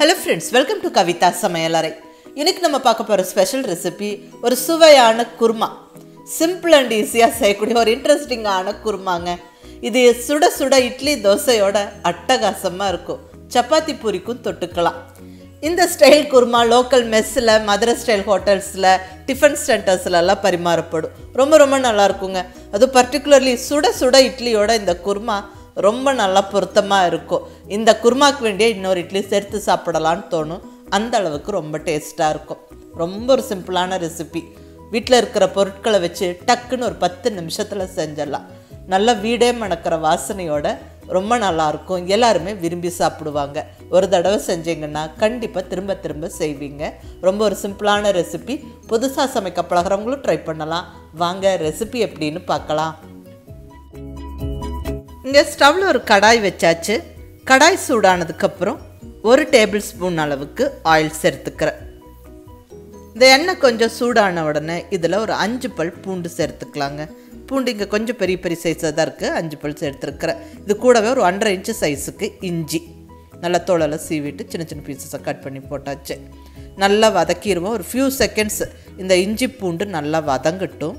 Hello friends welcome to Kavitha சமையலறை இன்றைக்கி நம்ம பார்க்க போகிற ஸ்பெஷல் ரெசிபி ஒரு சுவையான குருமா. சிம்பிள் அண்ட் ஈஸியாக செய்யக்கூடிய ஒரு இன்ட்ரெஸ்டிங்கான குருமாங்க. இது சுட சுட இட்லி தோசையோட அட்டகாசமாக இருக்கும். சப்பாத்தி பூரிக்கும் தொட்டுக்கலாம். இந்த ஸ்டைல் குருமா லோக்கல் மெஸ்ஸில் மதுரை ஸ்டைல் ஹோட்டல்ஸில் டிஃபன் சென்டர்ஸ்லலாம் பரிமாறப்படும். ரொம்ப ரொம்ப நல்லா இருக்குங்க. அது பர்டிகுலர்லி சுட சுட இட்லியோட இந்த குருமா ரொம்ப நல்லா பொருத்தமாக இருக்கும். இந்த குருமாக்கு வேண்டிய இன்னொரு இட்லி சேர்த்து சாப்பிடலான்னு தோணும். அந்த அளவுக்கு ரொம்ப டேஸ்ட்டாக இருக்கும். ரொம்ப ஒரு சிம்பிளான ரெசிபி. வீட்டில் இருக்கிற பொருட்களை வச்சு டக்குன்னு ஒரு பத்து நிமிஷத்தில் செஞ்சிடலாம். நல்ல வீடே மணக்கிற வாசனையோட ரொம்ப நல்லா இருக்கும். எல்லாருமே விரும்பி சாப்பிடுவாங்க. ஒரு தடவை செஞ்சீங்கன்னா கண்டிப்பாக திரும்ப திரும்ப செய்வீங்க. ரொம்ப ஒரு சிம்பிளான ரெசிபி. புதுசாக சமைக்க பழகிறவங்களும் ட்ரை பண்ணலாம். வாங்க ரெசிபி எப்படின்னு பார்க்கலாம். இங்கே ஸ்டவ்வில் ஒரு கடாய் வச்சாச்சு. கடாய் சூடானதுக்கப்புறம் ஒரு டேபிள் ஸ்பூன் அளவுக்கு ஆயில் சேர்த்துக்கிறேன். இந்த எண்ணெய் கொஞ்சம் சூடான உடனே இதில் ஒரு அஞ்சு பல் பூண்டு சேர்த்துக்கலாங்க. பூண்டு இங்கே கொஞ்சம் பெரிய பெரிய சைஸாக தான் இருக்குது அஞ்சு பல் சேர்த்துருக்குறேன். இது கூடவே ஒரு ஒன்றரை இன்ச்சு சைஸுக்கு இஞ்சி. நல்லா தோலெல்லாம் சீவிட்டு சின்ன சின்ன பீசஸை கட் பண்ணி போட்டாச்சு. நல்லா வதக்கிடுவோம் ஒரு ஃபியூ செகண்ட்ஸ் இந்த இஞ்சி பூண்டு நல்லா வதங்கட்டும்.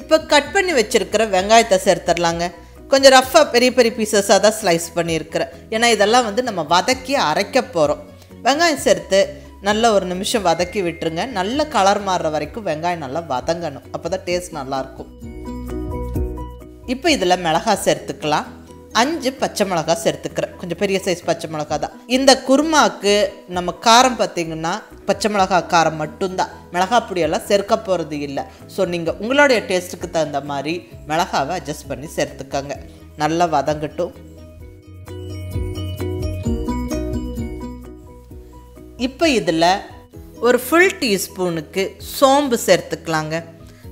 இப்போ கட் பண்ணி வச்சுருக்கிற வெங்காயத்தை சேர்த்துடலாங்க. கொஞ்சம் ரஃப்பாக பெரிய பெரிய பீசஸாக தான் ஸ்லைஸ் பண்ணியிருக்கிறேன். ஏன்னா இதெல்லாம் வந்து நம்ம வதக்கி அரைக்க போகிறோம் வெங்காயம் சேர்த்து நல்ல ஒரு நிமிஷம் வதக்கி விட்டுருங்க. நல்ல கலர் மாறுற வரைக்கும் வெங்காயம் நல்லா வதங்கணும். அப்போ தான் டேஸ்ட் நல்லாயிருக்கும் இப்போ இதில் மிளகாய் சேர்த்துக்கலாம். அஞ்சு பச்சை மிளகா சேர்த்துக்கிறேன். கொஞ்சம் பெரிய சைஸ் பச்சை மிளகா தான் இந்த குருமாவுக்கு நம்ம காரம் பார்த்திங்கன்னா பச்சை மிளகா காரம் மட்டும்தான். மிளகா பொடியெல்லாம் சேர்க்க போகிறது இல்லை. ஸோ நீங்கள் உங்களுடைய டேஸ்ட்டுக்கு தகுந்த மாதிரி மிளகாவை அட்ஜஸ்ட் பண்ணி சேர்த்துக்கோங்க. நல்லா வதங்கட்டும். இப்போ இதில் ஒரு ஃபுல் டீஸ்பூனுக்கு சோம்பு சேர்த்துக்கலாங்க.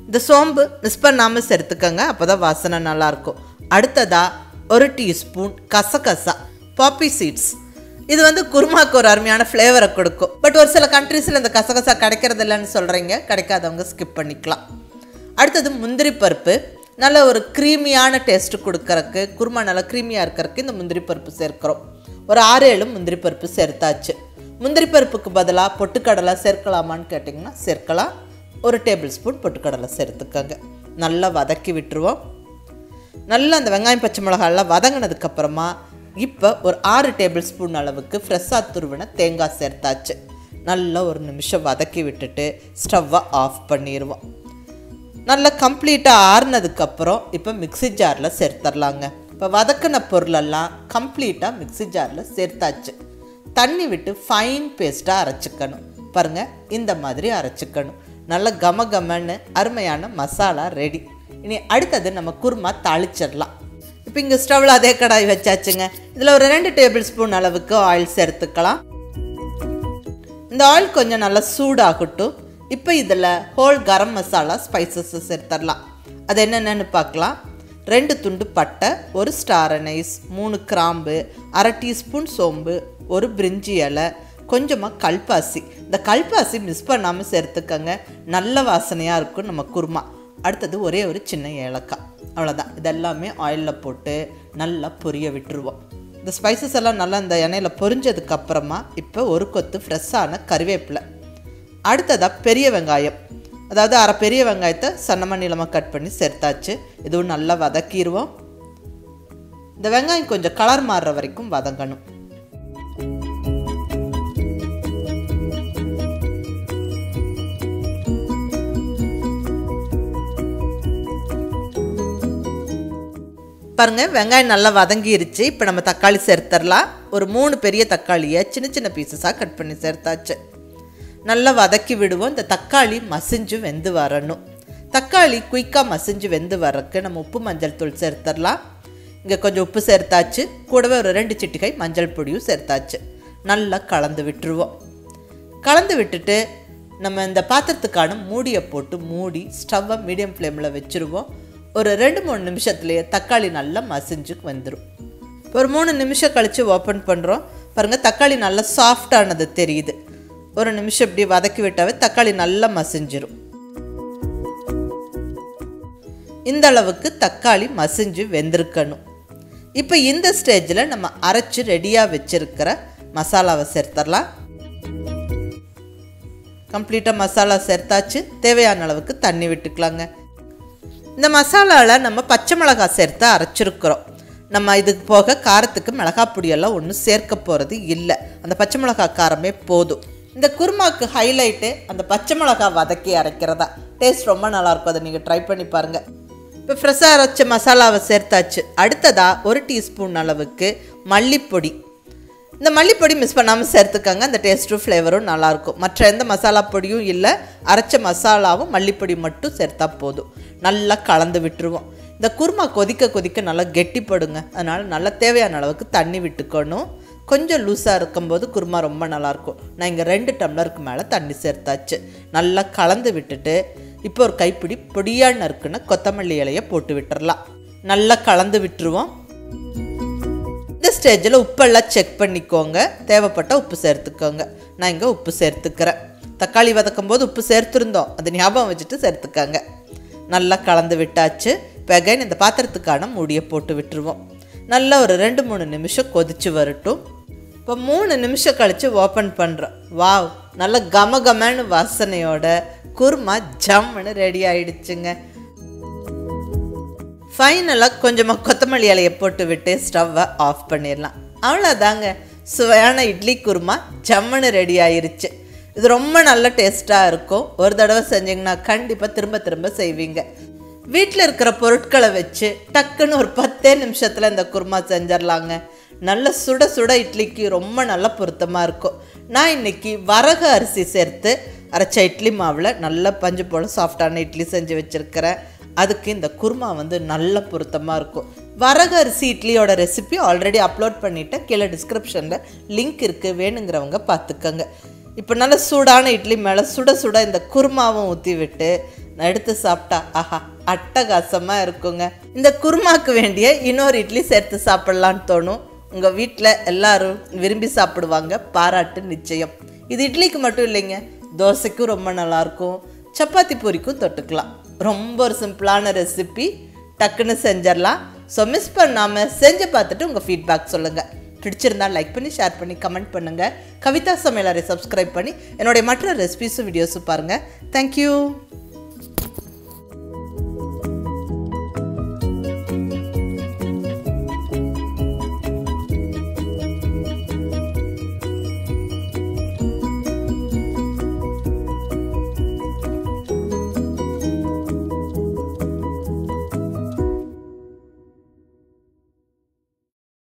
இந்த சோம்பு மிஸ் பண்ணாமல் சேர்த்துக்கோங்க அப்போ தான் வாசனை நல்லாயிருக்கும் அடுத்ததாக ஒரு டீஸ்பூன் கசகசா பாப்பி சீட்ஸ் இது வந்து குருமாக்கு ஒரு அருமையான ஃப்ளேவரை கொடுக்கும். பட் ஒரு சில கண்ட்ரீஸில் இந்த கசகசா கிடைக்கிறது இல்லைன்னு சொல்கிறீங்க கிடைக்காதவங்க ஸ்கிப் பண்ணிக்கலாம். அடுத்தது முந்திரி பருப்பு. நல்ல ஒரு க்ரீமியான டேஸ்ட்டு கொடுக்கறக்கு குருமா நல்லா க்ரீமியாக இருக்கிறதுக்கு இந்த முந்திரி பருப்பு சேர்க்குறோம். ஒரு ஆறு ஏழு முந்திரி பருப்பு சேர்த்தாச்சு. முந்திரி பருப்புக்கு பதிலாக பொட்டுக்கடலை சேர்க்கலாமான்னு கேட்டிங்கன்னா சேர்க்கலாம். ஒரு டேபிள் ஸ்பூன் பொட்டுக்கடலை சேர்த்துக்கோங்க. நல்லா வதக்கி விட்டுருவோம். நல்லா அந்த வெங்காயம் பச்சை மிளகாயெல்லாம் வதங்கினதுக்கப்புறமா இப்போ ஒரு ஆறு டேபிள் ஸ்பூன் அளவுக்கு ஃப்ரெஷ்ஷாக துருவின தேங்காய் சேர்த்தாச்சு. நல்லா ஒரு நிமிஷம் வதக்கி விட்டுட்டு ஸ்டவ்வை ஆஃப் பண்ணிடுவோம் நல்லா கம்ப்ளீட்டாக ஆறுனதுக்கப்புறம் இப்போ மிக்சி ஜாரில் சேர்த்துடலாங்க இப்போ வதக்கின பொருளெல்லாம் கம்ப்ளீட்டாக மிக்சி ஜாரில் சேர்த்தாச்சு. தண்ணி விட்டு ஃபைன் பேஸ்ட்டாக அரைச்சிக்கணும். பாருங்கள் இந்த மாதிரி அரைச்சிக்கணும். நல்ல கம கமன்னு அருமையான மசாலா ரெடி. இனி அடுத்தது நம்ம குருமா தாளிச்சிடலாம். இப்போ இங்கே ஸ்டவ்வில் அதே கடாய் வச்சாச்சுங்க. இதில் ஒரு ரெண்டு டேபிள் ஸ்பூன் அளவுக்கு ஆயில் சேர்த்துக்கலாம். இந்த ஆயில் கொஞ்சம் நல்லா சூடாகட்டும். இப்போ இதில் ஹோல் கரம் மசாலா ஸ்பைசஸை சேர்த்துடலாம் அது என்னென்னு பார்க்கலாம். ரெண்டு துண்டு பட்டை ஒரு ஸ்டார் அனைஸ் மூணு கிராம்பு அரை டீஸ்பூன் சோம்பு ஒரு பிரிஞ்சி இலை கொஞ்சமாக கல்பாசி. இந்த கல்பாசி மிஸ் பண்ணாமல் சேர்த்துக்கங்க. நல்ல வாசனையாக இருக்கும் நம்ம குருமா. அடுத்தது ஒரே ஒரு சின்ன ஏலக்காய். அவ்வளோதான் இதெல்லாமே ஆயிலில் போட்டு நல்லா பொரிய விட்டுருவோம். இந்த ஸ்பைசஸ் எல்லாம் நல்லா இந்த எண்ணெயில் பொரிஞ்சதுக்கப்புறமா இப்போ ஒரு கொத்து ஃப்ரெஷ்ஷான கருவேப்பிலை. அடுத்ததாக பெரிய வெங்காயம். அதாவது அரை பெரிய வெங்காயத்தை சன்னமாக நீளமாக கட் பண்ணி சேர்த்தாச்சு. இதுவும் நல்லா வதக்கிடுவோம் இந்த வெங்காயம் கொஞ்சம் கலர் மாறுற வரைக்கும் வதங்கணும். பாருங்கள் வெங்காயம் நல்லா வதங்கிருச்சு. இப்போ நம்ம தக்காளி சேர்த்துடலாம் ஒரு மூணு பெரிய தக்காளியை சின்ன சின்ன பீசஸாக கட் பண்ணி சேர்த்தாச்சு. நல்லா வதக்கி விடுவோம். இந்த தக்காளி மசிஞ்சு வெந்து வரணும். தக்காளி குயிக்காக மசிஞ்சு வெந்து வரக்கு நம்ம உப்பு மஞ்சள் தூள் சேர்த்துடலாம் இங்கே கொஞ்சம் உப்பு சேர்த்தாச்சு. கூடவே ஒரு ரெண்டு சிட்டிகை மஞ்சள் பொடியும் சேர்த்தாச்சு. நல்லா கலந்து விட்டுருவோம். கலந்து விட்டுட்டு நம்ம இந்த பாத்திரத்துக்கான மூடியை போட்டு மூடி ஸ்டவ்வை மீடியம் ஃப்ளேமில் வச்சுருவோம். ஒரு ரெண்டு மூணு நிமிஷத்துலேயே தக்காளி நல்லா மசிஞ்சு வந்துடும் ஒரு மூணு நிமிஷம் கழித்து ஓப்பன் பண்ணுறோம் பாருங்கள் தக்காளி நல்லா சாஃப்டானது தெரியுது. ஒரு நிமிஷம் இப்படி வதக்கி விட்டாவே தக்காளி நல்லா மசிஞ்சிரும். இந்த அளவுக்கு தக்காளி மசிஞ்சு வெந்திருக்கணும். இப்போ இந்த ஸ்டேஜில் நம்ம அரைச்சி ரெடியாக வச்சுருக்கிற மசாலாவை சேர்த்துடலாம் கம்ப்ளீட்டாக மசாலா சேர்த்தாச்சு. தேவையான அளவுக்கு தண்ணி விட்டுக்கலாங்க. இந்த மசாலாவில் நம்ம பச்சை மிளகாய் சேர்த்து அரைச்சிருக்கிறோம். நம்ம இதுக்கு போக காரத்துக்கு மிளகாய் பொடியெல்லாம் ஒன்றும் சேர்க்க போகிறது இல்லை. அந்த பச்சை மிளகாய் காரமே போதும். இந்த குருமாவுக்கு ஹைலைட்டு அந்த பச்சை மிளகாய் வதக்கி அரைக்கிறதா. டேஸ்ட் ரொம்ப நல்லாயிருக்கும் அதை நீங்கள் ட்ரை பண்ணி பாருங்கள் இப்போ ஃப்ரெஷ்ஷாக அரைச்ச மசாலாவை சேர்த்தாச்சு. அடுத்ததாக ஒரு டீஸ்பூன் அளவுக்கு மல்லிப்பொடி. இந்த மல்லிப்பொடி மிஸ் பண்ணாமல் சேர்த்துக்கோங்க. அந்த டேஸ்ட்டும் ஃப்ளேவரும் நல்லாயிருக்கும் மற்ற எந்த மசாலா பொடியும் இல்லை. அரைச்ச மசாலாவும் மல்லிப்பொடி மட்டும் சேர்த்தா போதும். நல்லா கலந்து விட்டுருவோம். இந்த குருமா கொதிக்க கொதிக்க நல்லா கெட்டிப்படுங்க. அதனால் நல்லா தேவையான அளவுக்கு தண்ணி விட்டுக்கணும். கொஞ்சம் லூஸாக இருக்கும்போது குருமா ரொம்ப நல்லாயிருக்கும் நான் இங்கே ரெண்டு டம்ளருக்கு மேலே தண்ணி சேர்த்தாச்சு. நல்லா கலந்து விட்டுட்டு இப்போ ஒரு கைப்பிடி பொடியாக நறுக்குன்னு கொத்தமல்லி இலையை போட்டு விட்டுறலாம். நல்லா கலந்து விட்டுருவோம். ஸ்டேஜில் உப்பெல்லாம் செக் பண்ணிக்கோங்க. தேவைப்பட்ட உப்பு சேர்த்துக்கோங்க. நான் இங்கே உப்பு சேர்த்துக்கிறேன். தக்காளி வதக்கும் போது உப்பு சேர்த்துருந்தோம். அது ஞாபகம் வச்சுட்டு சேர்த்துக்கோங்க. நல்லா கலந்து விட்டாச்சு. பெகைன் இந்த பாத்திரத்துக்கான மூடியை போட்டு விட்டுருவோம். நல்லா ஒரு ரெண்டு மூணு நிமிஷம் கொதிச்சு வரட்டும். இப்போ மூணு நிமிஷம் கழித்து ஓப்பன் பண்ணுறோம் வாவ் நல்ல கம கமன்னு வாசனையோட குருமா ஜம்முன்னு ரெடி ஆயிடுச்சுங்க. ஃபைனலாக கொஞ்சமாக கொத்தமல்லி இலையை போட்டு விட்டு ஸ்டவ்வை ஆஃப் பண்ணிடலாம் அவ்வளோதாங்க சுவையான இட்லி குருமா ஜம்முன்னு ரெடி ஆயிருச்சு. இது ரொம்ப நல்ல டேஸ்ட்டாக இருக்கும். ஒரு தடவை செஞ்சிங்கன்னா கண்டிப்பாக திரும்ப திரும்ப செய்வீங்க. வீட்டில் இருக்கிற பொருட்களை வச்சு டக்குன்னு ஒரு பத்தே நிமிஷத்தில் இந்த குருமா செஞ்சிடலாங்க நல்ல சுட சுட இட்லிக்கு ரொம்ப நல்ல பொருத்தமாக இருக்கும். நான் இன்னைக்கு வரகு அரிசி சேர்த்து அரைச்ச இட்லி மாவில் நல்ல பஞ்சு போல் சாஃப்டான இட்லி செஞ்சு வச்சுருக்கிறேன். அதுக்கு இந்த குருமா வந்து நல்ல பொருத்தமாக இருக்கும். வரகு அரிசி இட்லியோட ரெசிபி ஆல்ரெடி அப்லோட் பண்ணிவிட்டேன் கீழே டிஸ்கிரிப்ஷனில் லிங்க் இருக்குது வேணுங்கிறவங்க பார்த்துக்கோங்க. இப்போ நல்ல சூடான இட்லி மேலே சுட சுட இந்த குருமாவும் ஊற்றி விட்டு நான் எடுத்து சாப்பிட்டா ஆஹா அட்டகாசமாக இருக்குங்க. இந்த குருமாக்கு வேண்டிய இன்னொரு இட்லி சேர்த்து சாப்பிட்லான்னு தோணும். உங்கள் வீட்டில் எல்லாரும் விரும்பி சாப்பிடுவாங்க. பாராட்டு நிச்சயம். இது இட்லிக்கு மட்டும் இல்லைங்க. தோசைக்கும் ரொம்ப நல்லாயிருக்கும் சப்பாத்தி பூரிக்கும் தொட்டுக்கலாம். ரொம்ப ஒரு சிம்பிளான ரெசிபி டக்குன்னு செஞ்சிடலாம். ஸோ மிஸ் பண்ணாமல் செஞ்சு பார்த்துட்டு உங்கள் ஃபீட்பேக் சொல்லுங்கள் பிடிச்சிருந்தா லைக் பண்ணி ஷேர் பண்ணி கமெண்ட் பண்ணுங்கள் கவிதா சமையலரை சப்ஸ்கிரைப் பண்ணி என்னுடைய மற்ற ரெசிபிஸும் வீடியோஸும் பாருங்கள் தேங்க்யூ